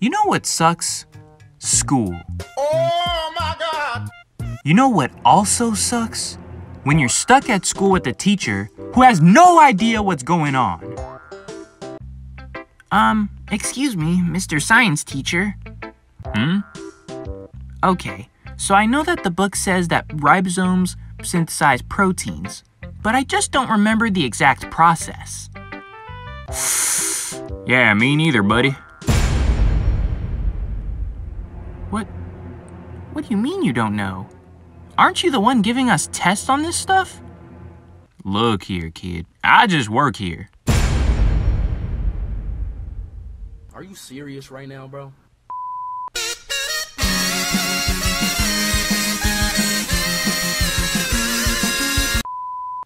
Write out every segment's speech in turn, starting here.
You know what sucks? School. Oh my god! You know what also sucks? When you're stuck at school with a teacher who has no idea what's going on. Um, excuse me, Mr. Science teacher. Hmm? Okay, so I know that the book says that ribosomes synthesize proteins, but I just don't remember the exact process. yeah, me neither, buddy. What? What do you mean you don't know? Aren't you the one giving us tests on this stuff? Look here, kid. I just work here. Are you serious right now, bro?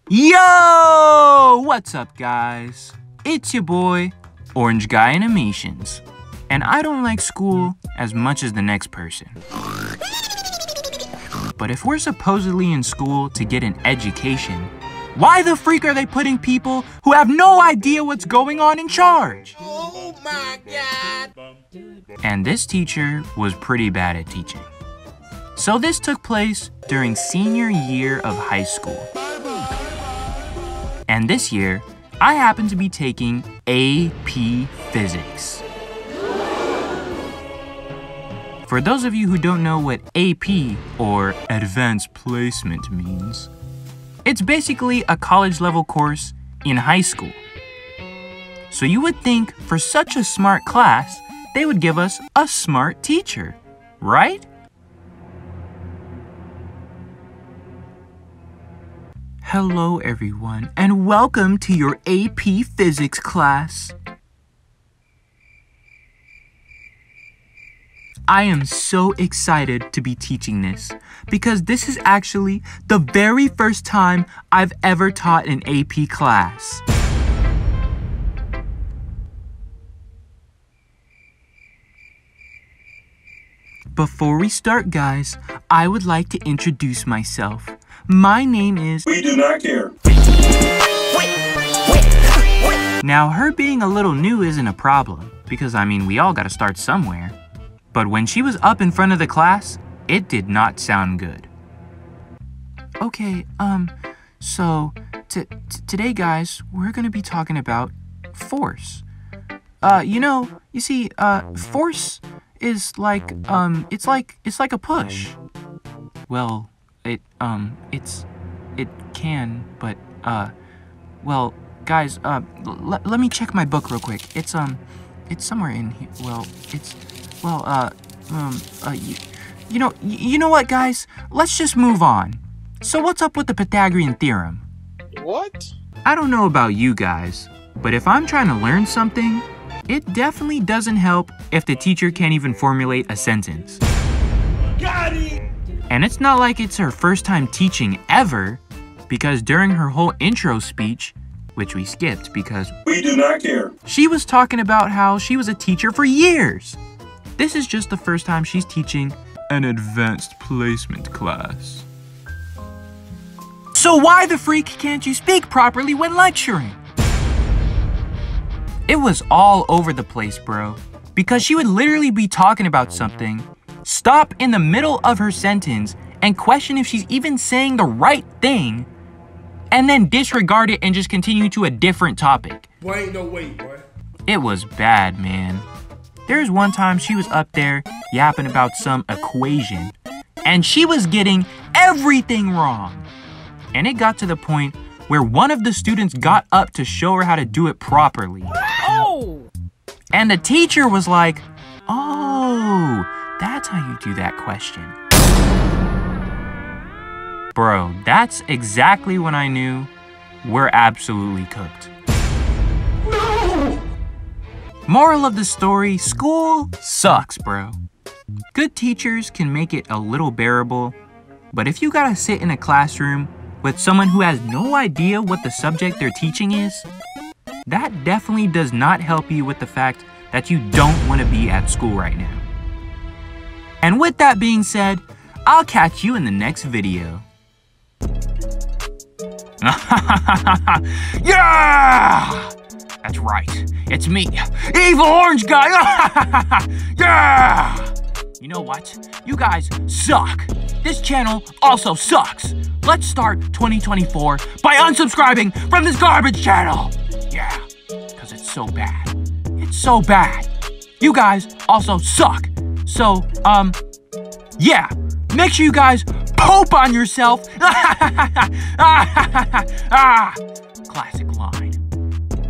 Yo! What's up, guys? It's your boy, Orange Guy Animations. And I don't like school as much as the next person. But if we're supposedly in school to get an education, why the freak are they putting people who have no idea what's going on in charge? Oh my god! And this teacher was pretty bad at teaching. So this took place during senior year of high school. And this year, I happened to be taking AP Physics. For those of you who don't know what AP or Advanced Placement means, it's basically a college level course in high school. So you would think for such a smart class, they would give us a smart teacher, right? Hello, everyone, and welcome to your AP Physics class. I am so excited to be teaching this because this is actually the very first time I've ever taught an AP class. Before we start, guys, I would like to introduce myself. My name is. We do not care. Now, her being a little new isn't a problem, because I mean, we all gotta start somewhere. But when she was up in front of the class, it did not sound good. Okay, um, so today, guys, we're gonna be talking about force. Uh, you know, you see, uh, force is like, um, it's like, it's like a push. Well, it, um, it's, it can, but, uh, well, guys, uh, let me check my book real quick. It's, um, it's somewhere in here. Well, it's, well, uh, um, uh, you, you know, you know what, guys? Let's just move on. So what's up with the Pythagorean theorem? What? I don't know about you guys, but if I'm trying to learn something, it definitely doesn't help if the teacher can't even formulate a sentence. Got it! And it's not like it's her first time teaching ever, because during her whole intro speech, which we skipped because We do not care. she was talking about how she was a teacher for years. This is just the first time she's teaching an advanced placement class. So why the freak can't you speak properly when lecturing? It was all over the place, bro. Because she would literally be talking about something, stop in the middle of her sentence, and question if she's even saying the right thing, and then disregard it and just continue to a different topic. Boy, ain't no way, boy. It was bad, man. There's one time she was up there yapping about some equation, and she was getting everything wrong. And it got to the point where one of the students got up to show her how to do it properly. Oh! And the teacher was like, Oh, that's how you do that question. Bro, that's exactly when I knew we're absolutely cooked. Moral of the story school sucks, bro. Good teachers can make it a little bearable, but if you gotta sit in a classroom with someone who has no idea what the subject they're teaching is, that definitely does not help you with the fact that you don't want to be at school right now. And with that being said, I'll catch you in the next video. yeah! That's right. It's me, Evil Orange Guy. yeah! You know what? You guys suck. This channel also sucks. Let's start 2024 by unsubscribing from this garbage channel. Yeah, because it's so bad. It's so bad. You guys also suck. So, um, yeah, make sure you guys pope on yourself. ah, classic line.